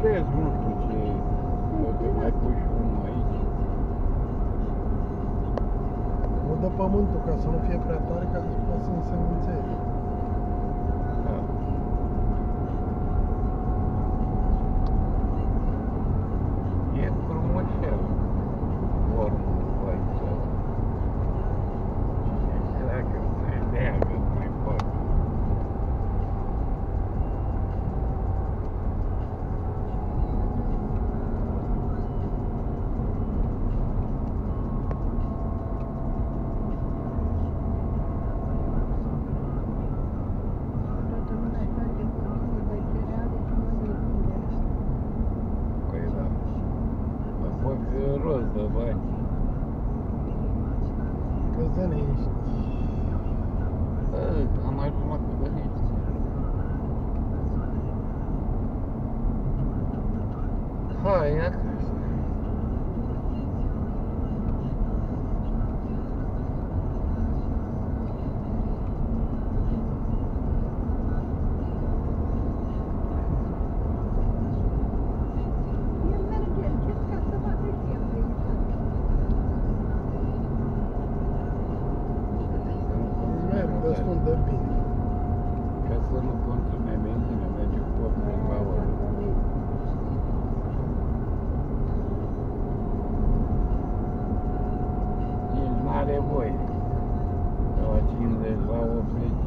gândesc, nu știu ce, poate mai pui și unul aici. Nu dă pământul ca să nu fie prea tare, ca să poată să însemnțeze. Da. E frumușel. Formul aici. Și dacă mai leagă, mai pot. Toată lumea face cu mine de cereale și mă nebunde. Păi da. Mă fac rost de bani. Căzănești. Bă, am ajuns la Cădănești. Hai, acasă. El merge încet ca să vadă și el de Merg destul de bine. Ca să nu consume benzină, merge cu 80 la oră. Nici n-are voie. De la 50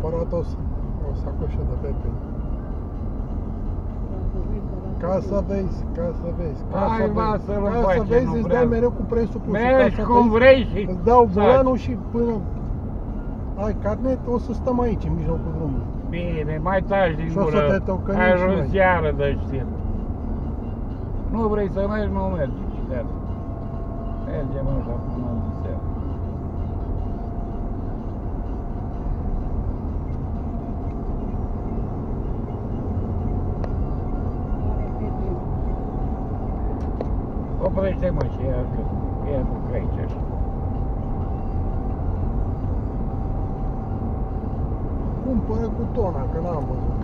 Cumpărat o, o sacoșă de pepe. Ca să vezi, ca să vezi, ca Hai, să vezi, lasă-l în ca să pace, vezi, nu îți vreau. dai mereu cu prețul plus. Mergi ca să cum vezi, vrei și Îți dau zaci. volanul și până ai carnet, o să stăm aici, în mijlocul drumului. Bine, mai taci din Și o să gură. te tocănim Ai și ajuns noi. iară de știr. Nu vrei să mergi, nu mergi. și gata. Mergem așa până în seara. Oprește-mă și ia că ia cu aici așa. Cumpără cu tona, că n-am văzut.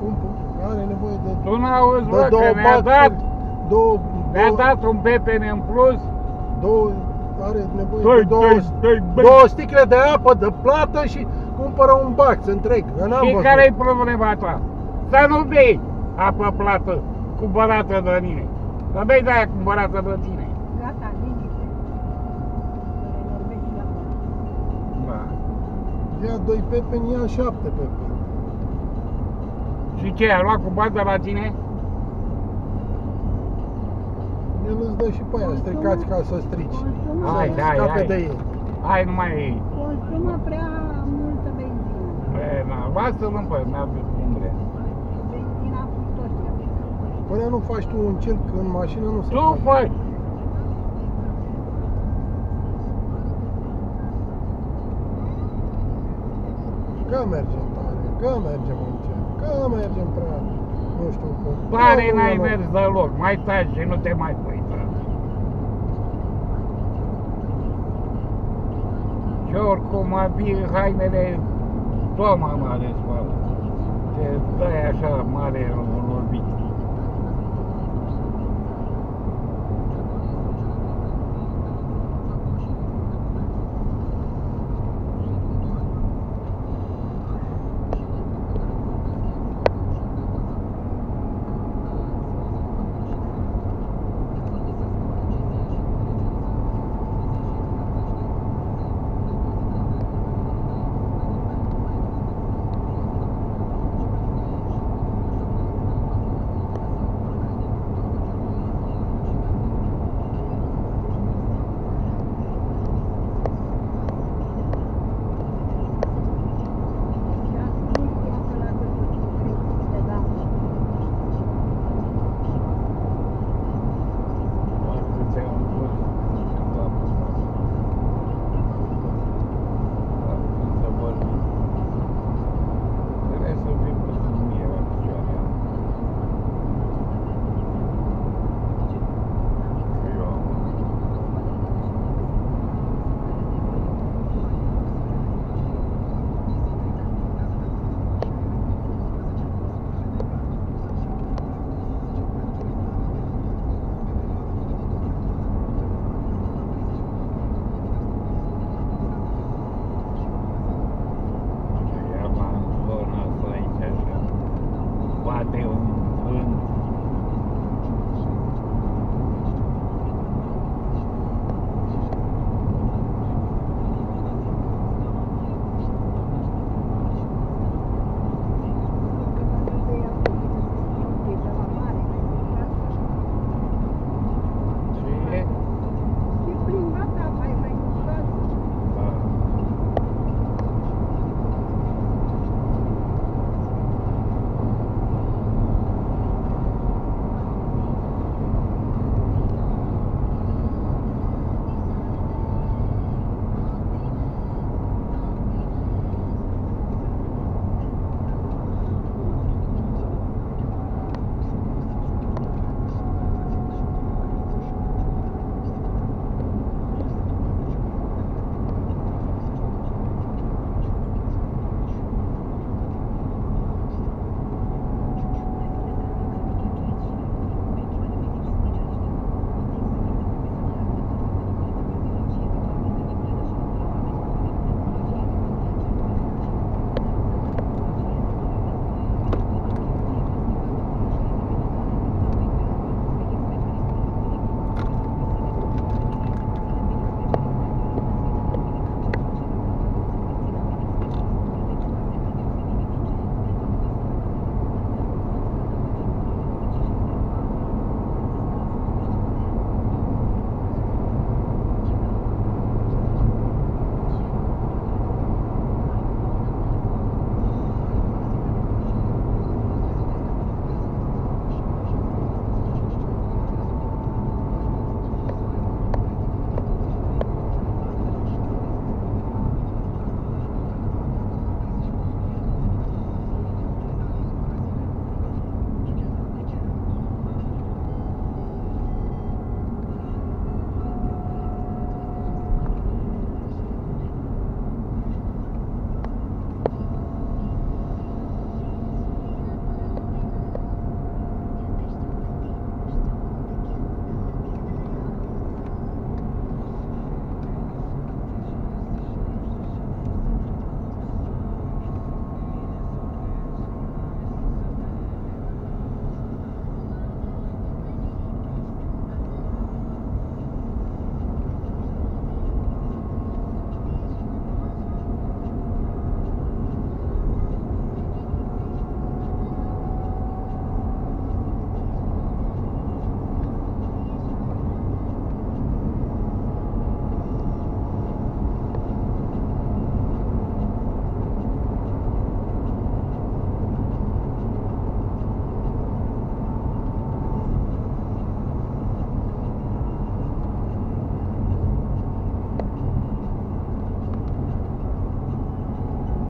Cumpă, are nevoie de, Tu n-auzi, de bă, două că mi-a baxuri, dat, două, mi-a două, dat un pepene în plus. două, are nevoie Doi, de două, doi, doi, băi. două sticle de apă de plată și cumpără un bax întreg. că n-am Și văzut. care-i problema ta? Să nu bei apă plată cumpărată de mine. Să bei de aia cumpărată de tine. Gata, liniște. Să renormești la mână. Da. Ia doi pepeni, ia șapte pepeni. Și ce, a luat cu bani de la tine? El îți dă și pe aia stricați ca să strici. Consumă, Hai, Să hai, scape hai. de ei. Hai, nu mai... consumă prea multă benzină. Bă, na, lasă-l în păi, merge cum vrea. Benzina cu tot ce avem. Până nu faci tu un circ în mașină, nu se Tu poate. faci. că mergem tare, că mergem încet, că mergem prea, nu știu cum. Tare Nu, n-ai nu, nu. mers deloc, mai taci și nu te mai pui, frate. Și oricum a fi hainele toma mare spală. Te dai așa mare un orbit.